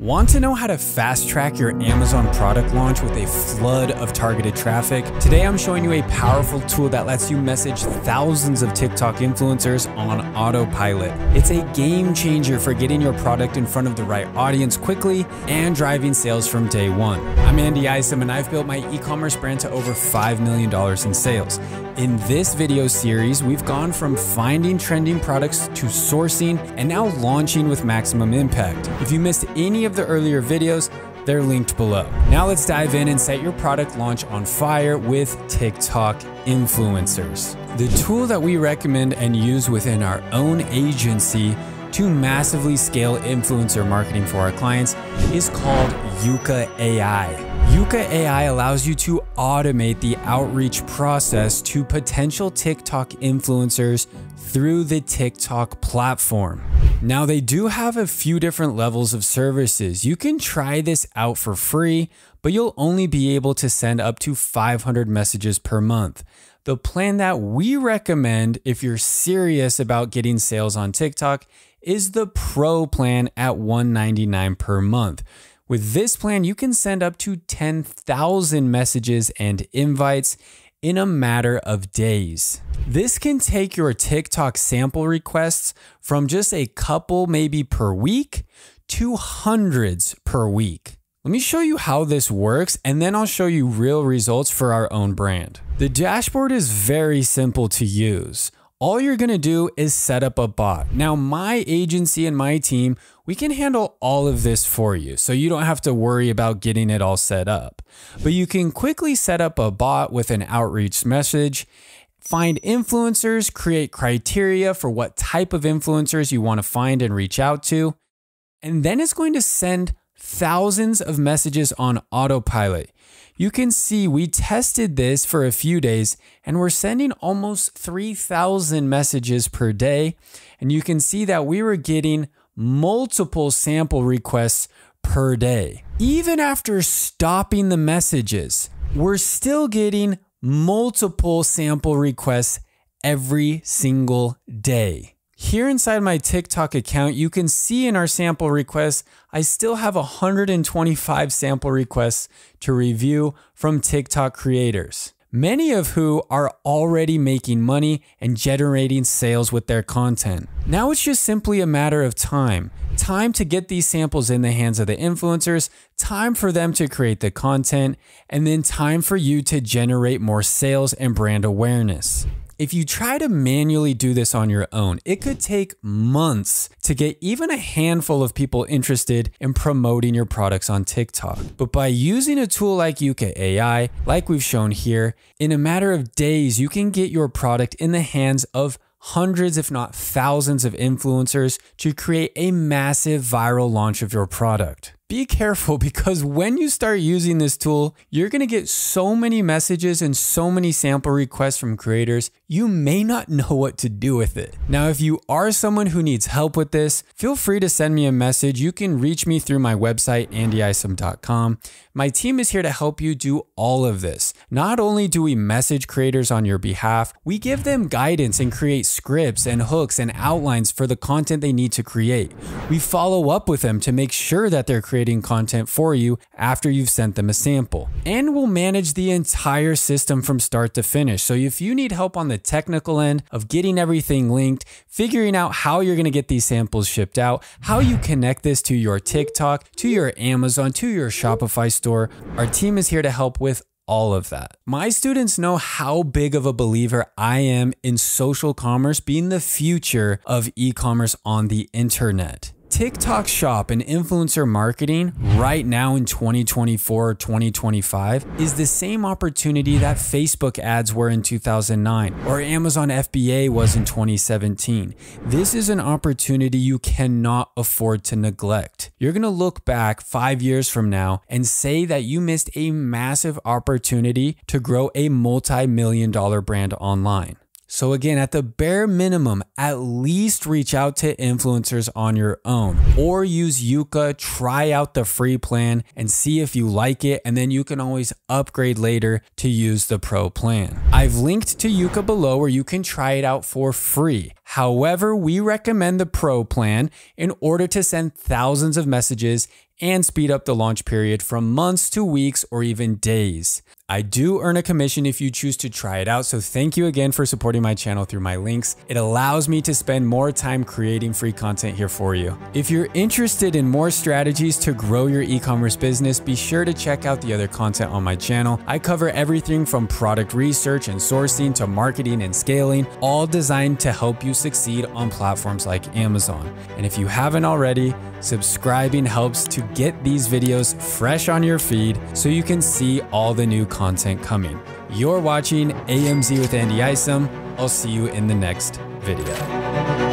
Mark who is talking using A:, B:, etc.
A: Want to know how to fast track your Amazon product launch with a flood of targeted traffic? Today I'm showing you a powerful tool that lets you message thousands of TikTok influencers on autopilot. It's a game changer for getting your product in front of the right audience quickly and driving sales from day one. I'm Andy Isom and I've built my e-commerce brand to over $5 million in sales. In this video series, we've gone from finding trending products to sourcing and now launching with maximum impact. If you missed any of the earlier videos, they're linked below. Now let's dive in and set your product launch on fire with TikTok influencers. The tool that we recommend and use within our own agency to massively scale influencer marketing for our clients is called Euka AI. Euka AI allows you to automate the outreach process to potential TikTok influencers through the TikTok platform. Now, they do have a few different levels of services. You can try this out for free, but you'll only be able to send up to 500 messages per month. The plan that we recommend if you're serious about getting sales on TikTok is the Pro plan at 199 per month. With this plan, you can send up to 10,000 messages and invites in a matter of days. This can take your TikTok sample requests from just a couple, maybe per week, to hundreds per week. Let me show you how this works and then I'll show you real results for our own brand. The dashboard is very simple to use all you're gonna do is set up a bot. Now, my agency and my team, we can handle all of this for you. So you don't have to worry about getting it all set up. But you can quickly set up a bot with an outreach message, find influencers, create criteria for what type of influencers you wanna find and reach out to. And then it's going to send thousands of messages on autopilot. You can see we tested this for a few days and we're sending almost 3,000 messages per day. And you can see that we were getting multiple sample requests per day. Even after stopping the messages, we're still getting multiple sample requests every single day. Here inside my TikTok account, you can see in our sample requests, I still have 125 sample requests to review from TikTok creators, many of who are already making money and generating sales with their content. Now it's just simply a matter of time. Time to get these samples in the hands of the influencers, time for them to create the content, and then time for you to generate more sales and brand awareness. If you try to manually do this on your own, it could take months to get even a handful of people interested in promoting your products on TikTok. But by using a tool like Euka AI, like we've shown here, in a matter of days, you can get your product in the hands of hundreds, if not thousands, of influencers to create a massive viral launch of your product be careful because when you start using this tool, you're going to get so many messages and so many sample requests from creators, you may not know what to do with it. Now, if you are someone who needs help with this, feel free to send me a message. You can reach me through my website, andyisom.com. My team is here to help you do all of this. Not only do we message creators on your behalf, we give them guidance and create scripts and hooks and outlines for the content they need to create. We follow up with them to make sure that they're creating creating content for you after you've sent them a sample. And we'll manage the entire system from start to finish. So if you need help on the technical end of getting everything linked, figuring out how you're gonna get these samples shipped out, how you connect this to your TikTok, to your Amazon, to your Shopify store, our team is here to help with all of that. My students know how big of a believer I am in social commerce being the future of e commerce on the internet. TikTok shop and influencer marketing right now in 2024 2025 is the same opportunity that Facebook ads were in 2009 or Amazon FBA was in 2017. This is an opportunity you cannot afford to neglect. You're going to look back five years from now and say that you missed a massive opportunity to grow a multi million dollar brand online. So, again, at the bare minimum, at least reach out to influencers on your own or use Euka, try out the free plan and see if you like it. And then you can always upgrade later to use the pro plan. I've linked to Euka below where you can try it out for free. However, we recommend the pro plan in order to send thousands of messages and speed up the launch period from months to weeks or even days. I do earn a commission if you choose to try it out, so thank you again for supporting my channel through my links. It allows me to spend more time creating free content here for you. If you're interested in more strategies to grow your e-commerce business, be sure to check out the other content on my channel. I cover everything from product research and sourcing to marketing and scaling, all designed to help you succeed on platforms like Amazon. And if you haven't already, subscribing helps to get these videos fresh on your feed so you can see all the new content coming. You're watching AMZ with Andy Isom. I'll see you in the next video.